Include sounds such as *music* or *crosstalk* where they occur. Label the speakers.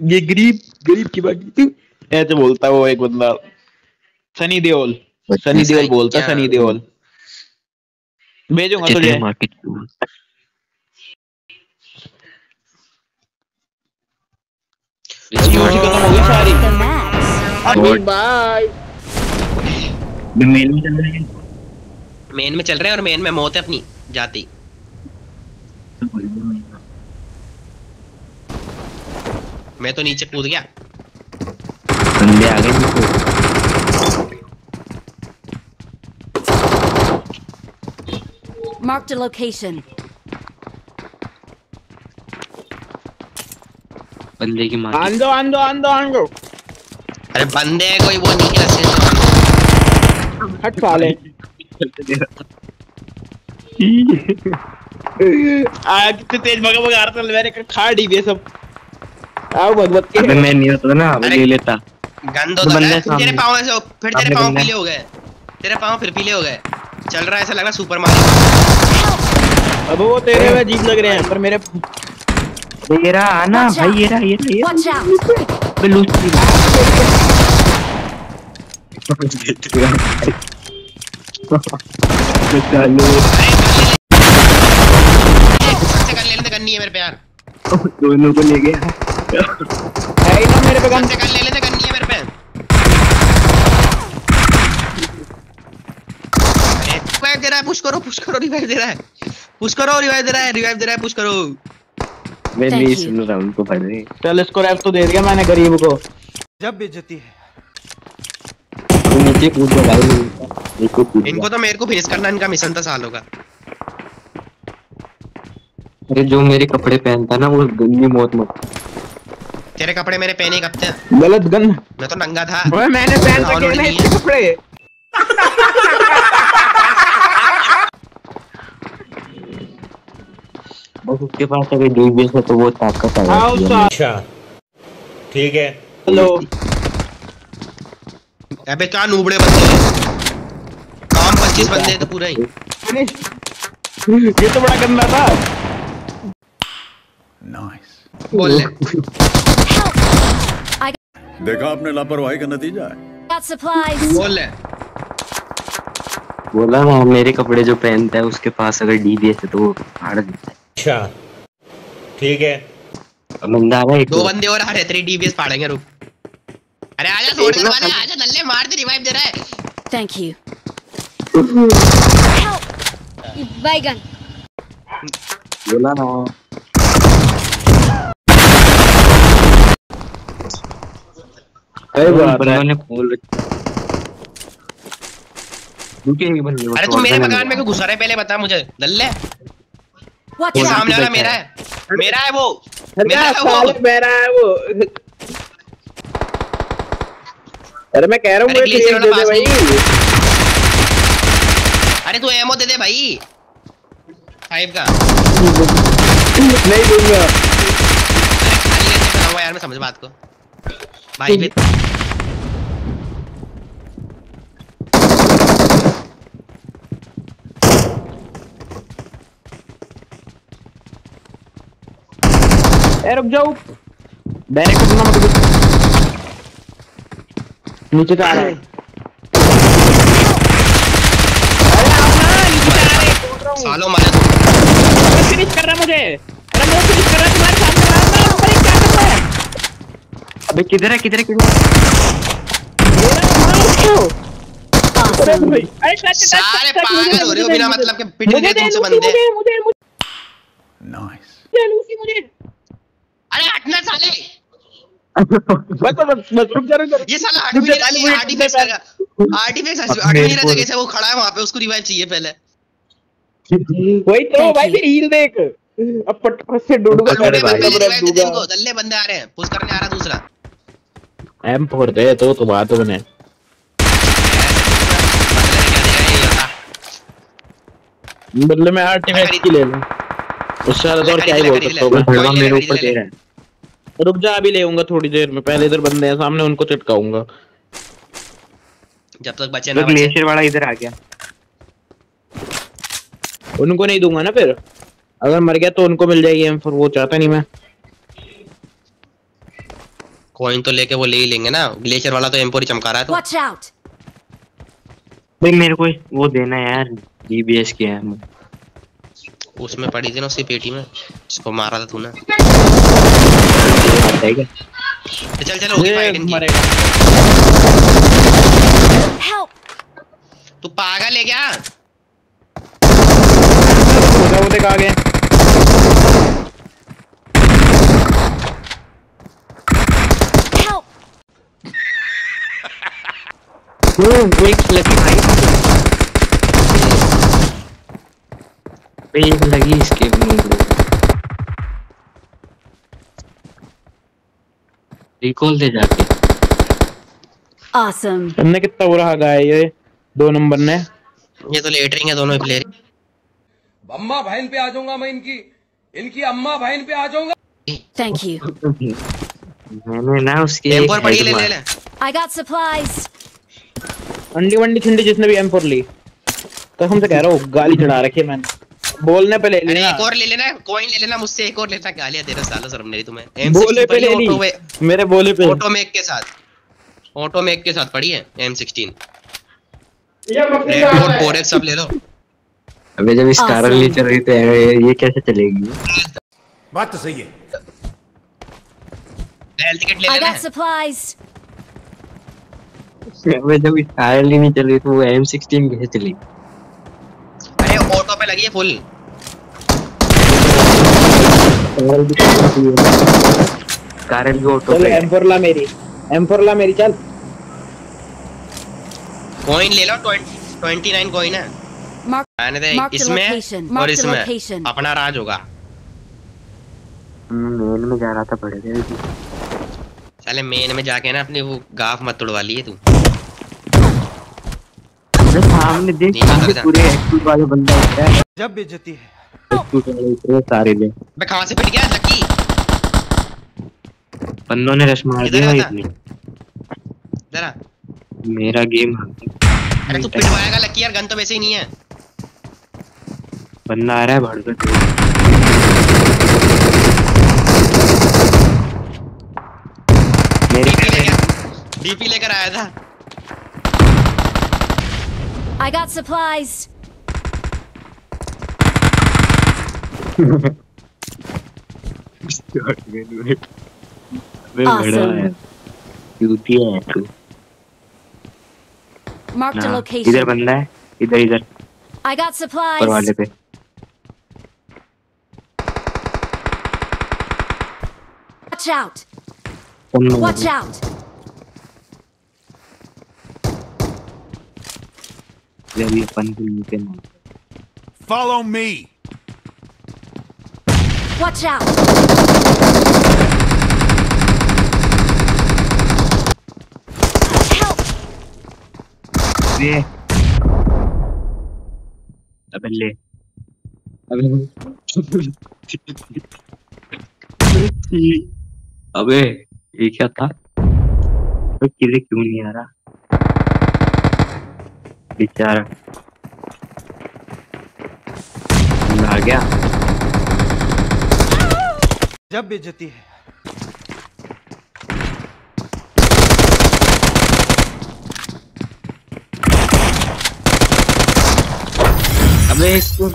Speaker 1: ये गरीब गरीब की बात तू ऐसे बोलता वो एक बंदा। सनी देओल। सनी देओल बोलता सनी देओल। भेजूँगा तुझे
Speaker 2: तेरे माँ की चूत।
Speaker 1: खत्म हो गई सारी।
Speaker 3: Max.
Speaker 1: बाय।
Speaker 2: मेल में चल रहे हैं।
Speaker 4: मेन में चल रहे हैं और मेन में मौत है अपनी जाती। मैं तो नीचे कूद गया।
Speaker 2: बंदे आ गए नीचे।
Speaker 3: Marked a location.
Speaker 2: बंदे की माँ की
Speaker 1: आंदो आंदो आंदो आंदो।
Speaker 4: अरे बंदे है कोई वो नहीं रस्ते से
Speaker 1: हट साले *laughs* आ कितने तेज भगा भगा रहा था मैंने कहा खा डी सब। आओ भगवत के।
Speaker 2: अबे मैं नहीं होता ना मैं ले लेता।
Speaker 4: गंदो
Speaker 2: तो
Speaker 4: तो
Speaker 2: बंदे
Speaker 4: तेरे पाँव ऐसे फिर तेरे पाँव। पीले हो गए। तेरे पाँव फिर पीले हो गए। चल रहा है ऐसा लग रहा सुपर मारियो।
Speaker 1: अब वो तेरे में अजीब लग रहे हैं पर मेरे
Speaker 2: ये रहा आना भाई. ये रहा ये रहा ये. अबे लूट ली। चलो
Speaker 4: यार।
Speaker 2: दोनों को ले गया।
Speaker 1: है ना मेरे पे गन।
Speaker 4: सबसे कर ले लेते गन्नी है मेरे पे। रिवाइव दे रहा है पुश करो पुश करो रिवाइव दे रहा है। पुश करो रिवाइव दे रहा है रिवाइव दे रहा है पुश करो।
Speaker 2: मैं नहीं
Speaker 3: you.
Speaker 2: सुन रहा हूँ। उनको पढ़
Speaker 1: चल इसको रैप तो दे दिया मैंने गरीब को।
Speaker 5: जब बेइज्जती है।
Speaker 2: तू नीचे कूद जा भाई। देखो कूद
Speaker 4: इनको तो मेरे को फिनिश करना इनका मिशन था सालों का
Speaker 2: अरे जो मेरे कपड़े पहनता ना वो गंदी मौत मत
Speaker 4: तेरे कपड़े मेरे पहने कब थे
Speaker 1: गलत गन।
Speaker 4: मैं तो नंगा था।
Speaker 1: ओए मैंने पहन
Speaker 4: और
Speaker 1: रखे हैं
Speaker 4: नहीं।
Speaker 1: इसके कपड़े।
Speaker 2: बस उसके पास अगर डीबीएस है तो वो ताकत आ जाती है।
Speaker 5: अच्छा। ठीक है।
Speaker 1: हेलो।
Speaker 4: अबे क्या नूबड़े बंदे हैं? काम पच्चीस बंदे हैं तो पूरा ही।
Speaker 1: ये तो बड़ा गंदा था।
Speaker 5: नाइस
Speaker 4: बोल ले। *laughs* *laughs*
Speaker 6: देखा आपने लापरवाही का नतीजा है.
Speaker 4: बोल
Speaker 2: बोला ना मेरे कपड़े जो पहनता है उसके पास अगर डीबीएस है तो वो फाड़ देता है।
Speaker 5: अच्छा। ठीक है।
Speaker 2: अब बंदा आ रहा है
Speaker 4: दो। बंदे और आ रहे तेरी डीबीएस फाड़ेंगे रुक। अरे आजा छोड़ दे वाले आजा नल्ले मार दे रिवाइव दे रहा है।
Speaker 3: Thank you. *laughs*
Speaker 7: बैगन
Speaker 2: बोला ना।
Speaker 1: सही बात है।
Speaker 2: ने खोल
Speaker 4: अरे तू मेरे मकान में क्यों घुसा रहा है? पहले बता मुझे।
Speaker 3: out.
Speaker 4: सामने वाला मेरा
Speaker 2: है।
Speaker 4: मेरा है वो। मेरा है वो।
Speaker 1: मेरा है वो। अरे मैं कह रहा हूँ
Speaker 4: अरे
Speaker 1: मुझे दे दे भाई।
Speaker 4: अरे तू एमओ दे दे भाई। फाइव का।
Speaker 1: नहीं दूँगा।
Speaker 4: अरे खाली ऐसे खड़ा हुआ यार मैं समझ बात को। भाई
Speaker 1: ए रुक जाओ डायरेक्ट अपना मत। नीचे से आ रहा है अरे आओ ना नीचे से आ रहे हैं, रहा हूँ।
Speaker 4: सालों मारे तू
Speaker 1: फिनिश कर रहा मुझे अरे मुझे फिनिश कर रहा है तुम्हारे सामने आ रहा है ऊपर क्या कर रहा है
Speaker 2: अबे किधर है किधर है किधर है?
Speaker 1: मारो। अरे अरे
Speaker 4: सारे पागल हो रहे हो बिना मतलब के पिट
Speaker 1: मुझे
Speaker 4: रहे
Speaker 1: दे,
Speaker 4: तुमसे बंदे
Speaker 1: मुझे मुझे
Speaker 4: हटना साले
Speaker 1: बस बस बस बस रुक जा रुक जा।
Speaker 4: ये साला आर्टिफैक्स जगह से वो खड़ा है वहाँ पे उसको रिवाइव चाहिए पहले।
Speaker 1: वही तो भाई फिर हील देख। अब पट से डूडूगा
Speaker 4: बंदे पहले
Speaker 1: भाई
Speaker 4: रिवाइव दे इनको दल्ले बंदे आ रहे हैं पुश करने आ रहा दूसरा।
Speaker 1: एम फोर दे तो तो बात बने बदले में आर्टिफैक्ट की ले लूँ उससे ज़्यादा और क्या ही बोल सकता हूँ?
Speaker 4: कोई
Speaker 2: मेरे ऊपर दे रहा है।
Speaker 1: रुक जा अभी ले आऊँगा थोड़ी देर में। पहले इधर बंदे हैं सामने उनको चटकाऊँगा।
Speaker 4: जब तक बचे ना बचे।
Speaker 2: ग्लेशियर वाला इधर आ गया।
Speaker 1: उनको नहीं दूँगा ना फिर? अगर मर गया तो उनको मिल जाएगी एम फोर वो चाहता नहीं मैं।
Speaker 4: कॉइन तो लेके वो ले ही लेंगे ना। ग्लेशियर वाला तो एम्पोरी चमका रहा है तो।
Speaker 3: Watch out!
Speaker 2: भाई मेरे को वो देना यार डीबीएस की है
Speaker 4: उसमें पड़ी थी ना उसकी पेटी में जिसको मारा था तूने।
Speaker 2: आता है क्या?
Speaker 4: तो चल चल होगी फाइट इनकी। तू पागल है क्या?
Speaker 1: वो वो देख आ गए
Speaker 2: एक लगी भाई। भाई एक लगी इसके मुँह पे रिकॉल दे जाके
Speaker 3: Awesome.
Speaker 1: हमने कितना बुरा हगा है ये दो नंबर ने
Speaker 4: ये तो लेट रही है दोनों प्लेयर
Speaker 8: अम्मा बहन पे आ जाऊँगा मैं इनकी इनकी अम्मा बहन पे आ जाऊँगा
Speaker 3: Thank you.
Speaker 2: मैंने ना उसके एक
Speaker 4: एम्पोर पड़ी ले ले। ले
Speaker 3: I got supplies.
Speaker 1: अंडी वंडी छिंडी जिसने भी एम फोर ली कसम से कह रहा हूँ गाली चढ़ा रखी है मैंने बोलने पे ले लेना
Speaker 4: एक और ले लेना कॉइन ले लेना मुझसे एक और लेना गालियाँ दे रहा साला शर्म नहीं तुम्हें।
Speaker 1: बोले पे ले ली। मेरे बोले पे।
Speaker 4: ऑटो में एक के साथ। ऑटो में एक के साथ पड़ी है M16 रेड डॉट कोडेक सब ले लो।
Speaker 2: अबे जब स्टार
Speaker 3: Awesome.
Speaker 2: नहीं चल रही तो ये ये कैसे चलेगी?
Speaker 5: बात तो सही है।
Speaker 4: हेल्थ किट ले
Speaker 3: I
Speaker 4: लेना
Speaker 3: got supplies.
Speaker 2: अबे जब स्टार नहीं चल रही तो वो एम सिक्सटीन कैसे चलेगी?
Speaker 4: लगी है फुल।
Speaker 2: कारण भी ऑटो
Speaker 1: चल
Speaker 2: पे।
Speaker 1: ला मेरी। ला मेरी चल।
Speaker 4: कॉइन ले लो 29 कॉइन है. मैंने दे इसमें और इसमें अपना राज होगा।
Speaker 2: मेन में जा रहा था पड़े थे
Speaker 4: साले मेन में जाके ना अपनी वो गाफ मत तोड़वा लिए तू।
Speaker 2: सामने देख सामने पूरे एक्टिव वाले बंदा होता है।
Speaker 8: जब बेइज्जती है।
Speaker 2: एक्टिव वाले इतने सारे ले
Speaker 4: बे कहाँ से पिट गया? लकी
Speaker 2: बंदों ने रश मार दिया? इतने
Speaker 4: जरा
Speaker 2: मेरा गेम
Speaker 4: अरे तू पिटवाएगा लकी यार। गन तो वैसे ही नहीं है।
Speaker 2: बंदा आ रहा है भड़का मेरे
Speaker 4: डीपी लेकर आया था।
Speaker 3: I got supplies.
Speaker 2: अबे बड़ा
Speaker 3: Awesome.
Speaker 2: है क्यूटी है तू
Speaker 3: Mark the
Speaker 2: ना, इधर
Speaker 3: location.
Speaker 2: बंदा है इधर इधर
Speaker 3: I got
Speaker 2: ऊपर वाले
Speaker 3: supplies.
Speaker 2: पे
Speaker 3: Watch out.
Speaker 2: उन
Speaker 3: Watch out.
Speaker 2: जब ये अपन के नीचे ना
Speaker 5: follow me
Speaker 3: Watch out. Help.
Speaker 2: अबे अबे ले। अबे अबे ये क्या था? अबे किले क्यों नहीं आ रहा? बेचारा। आ गया।
Speaker 8: जब बेचती है।
Speaker 2: अबे इसको